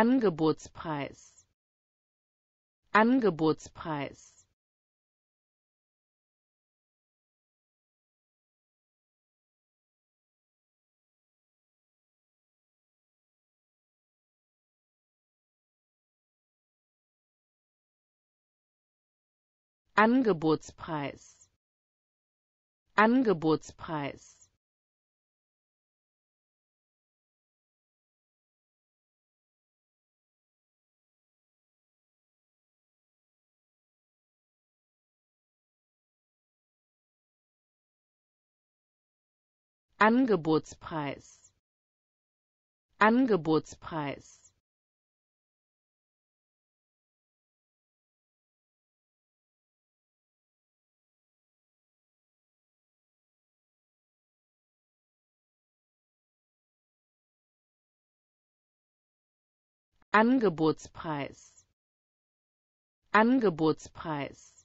Angebotspreis. Angebotspreis. Angebotspreis. Angebotspreis Angebotspreis. Angebotspreis. Angebotspreis. Angebotspreis